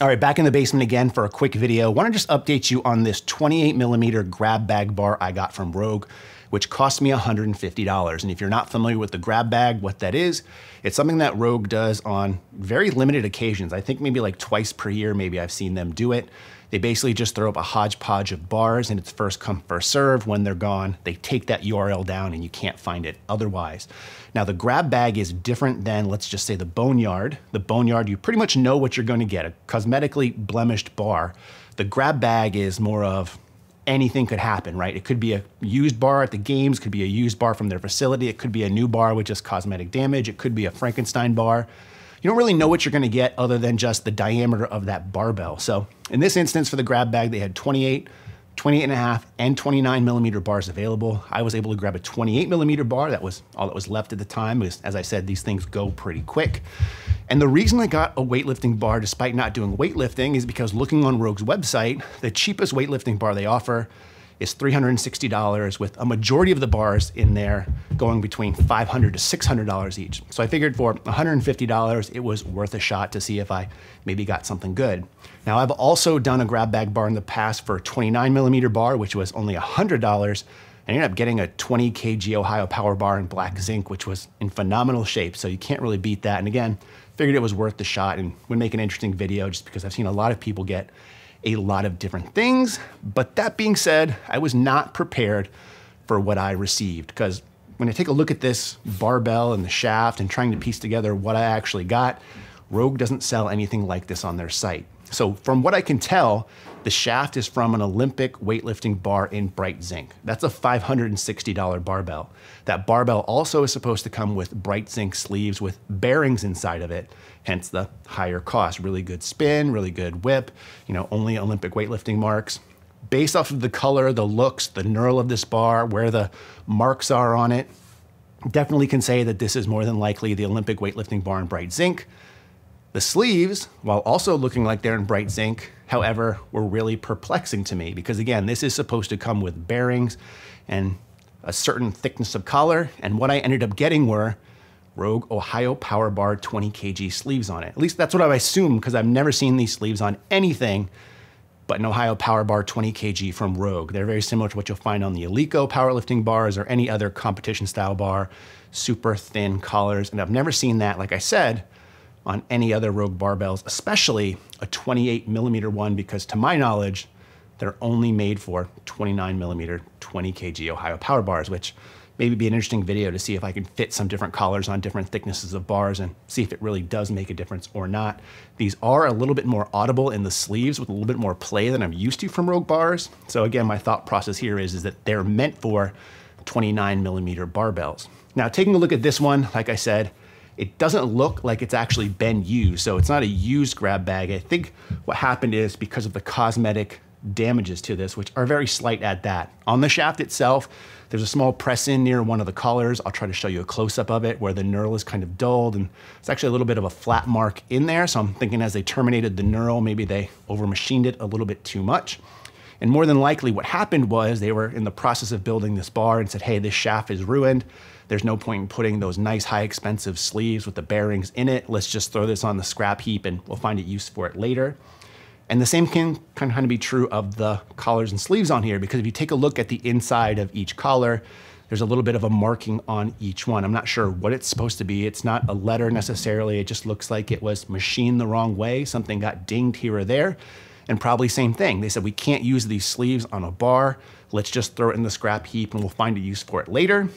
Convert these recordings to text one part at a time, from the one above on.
All right, back in the basement again for a quick video. Want to just update you on this 28 millimeter grab bag bar I got from Rogue, which cost me $150. And if you're not familiar with the grab bag, what that is, it's something that Rogue does on very limited occasions. I think maybe like twice per year, maybe I've seen them do it. They basically just throw up a hodgepodge of bars and it's first come, first serve. When they're gone, they take that URL down and you can't find it otherwise. Now, the grab bag is different than, let's just say, the Boneyard. The Boneyard, you pretty much know what you're going to get a cosmetically blemished bar. The grab bag is more of anything could happen, right? It could be a used bar at the games, could be a used bar from their facility, it could be a new bar with just cosmetic damage, it could be a Frankenstein bar you don't really know what you're gonna get other than just the diameter of that barbell. So in this instance for the grab bag, they had 28, 28 and a half and 29 millimeter bars available. I was able to grab a 28 millimeter bar. That was all that was left at the time because as I said, these things go pretty quick. And the reason I got a weightlifting bar despite not doing weightlifting is because looking on Rogue's website, the cheapest weightlifting bar they offer is $360 with a majority of the bars in there going between $500 to $600 each. So I figured for $150, it was worth a shot to see if I maybe got something good. Now I've also done a grab bag bar in the past for a 29 millimeter bar, which was only $100. I ended up getting a 20 kg Ohio power bar in black zinc, which was in phenomenal shape. So you can't really beat that. And again, figured it was worth the shot and would make an interesting video just because I've seen a lot of people get a lot of different things. But that being said, I was not prepared for what I received because when I take a look at this barbell and the shaft and trying to piece together what I actually got, Rogue doesn't sell anything like this on their site. So from what I can tell, the shaft is from an Olympic weightlifting bar in bright zinc. That's a $560 barbell. That barbell also is supposed to come with bright zinc sleeves with bearings inside of it, hence the higher cost. Really good spin, really good whip, you know, only Olympic weightlifting marks. Based off of the color, the looks, the knurl of this bar, where the marks are on it, definitely can say that this is more than likely the Olympic weightlifting bar in bright zinc. The sleeves, while also looking like they're in bright zinc, however, were really perplexing to me because again, this is supposed to come with bearings and a certain thickness of collar. And what I ended up getting were Rogue Ohio Power Bar 20 kg sleeves on it. At least that's what I assumed because I've never seen these sleeves on anything but an Ohio Power Bar 20 kg from Rogue. They're very similar to what you'll find on the Eleiko powerlifting bars or any other competition style bar, super thin collars. And I've never seen that, like I said, on any other Rogue barbells, especially a 28 millimeter one, because to my knowledge, they're only made for 29 millimeter, 20 kg Ohio power bars, which maybe be an interesting video to see if I can fit some different collars on different thicknesses of bars and see if it really does make a difference or not. These are a little bit more audible in the sleeves with a little bit more play than I'm used to from Rogue bars. So again, my thought process here is, is that they're meant for 29 millimeter barbells. Now taking a look at this one, like I said, it doesn't look like it's actually been used. So it's not a used grab bag. I think what happened is because of the cosmetic damages to this, which are very slight at that. On the shaft itself, there's a small press in near one of the collars. I'll try to show you a close up of it where the knurl is kind of dulled and it's actually a little bit of a flat mark in there. So I'm thinking as they terminated the knurl, maybe they over machined it a little bit too much. And more than likely what happened was they were in the process of building this bar and said, hey, this shaft is ruined. There's no point in putting those nice high expensive sleeves with the bearings in it. Let's just throw this on the scrap heap and we'll find a use for it later. And the same can kind of be true of the collars and sleeves on here because if you take a look at the inside of each collar, there's a little bit of a marking on each one. I'm not sure what it's supposed to be. It's not a letter necessarily. It just looks like it was machined the wrong way. Something got dinged here or there. And probably same thing. They said, we can't use these sleeves on a bar. Let's just throw it in the scrap heap and we'll find a use for it later.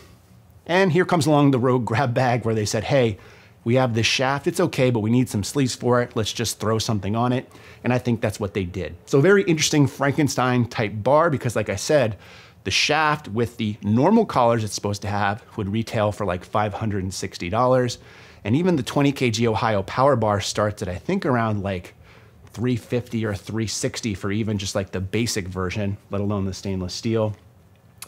And here comes along the Rogue grab bag where they said, hey, we have this shaft, it's okay, but we need some sleeves for it. Let's just throw something on it. And I think that's what they did. So very interesting Frankenstein type bar because like I said, the shaft with the normal collars it's supposed to have would retail for like $560. And even the 20 kg Ohio power bar starts at I think around like 350 or 360 for even just like the basic version, let alone the stainless steel.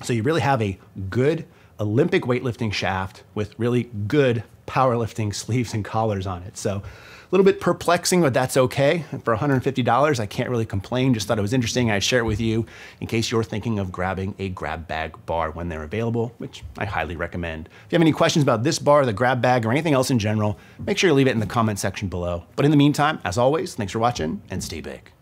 So you really have a good Olympic weightlifting shaft with really good powerlifting sleeves and collars on it. So a little bit perplexing, but that's okay. For $150, I can't really complain. Just thought it was interesting. I'd share it with you in case you're thinking of grabbing a grab bag bar when they're available, which I highly recommend. If you have any questions about this bar, the grab bag, or anything else in general, make sure you leave it in the comment section below. But in the meantime, as always, thanks for watching and stay big.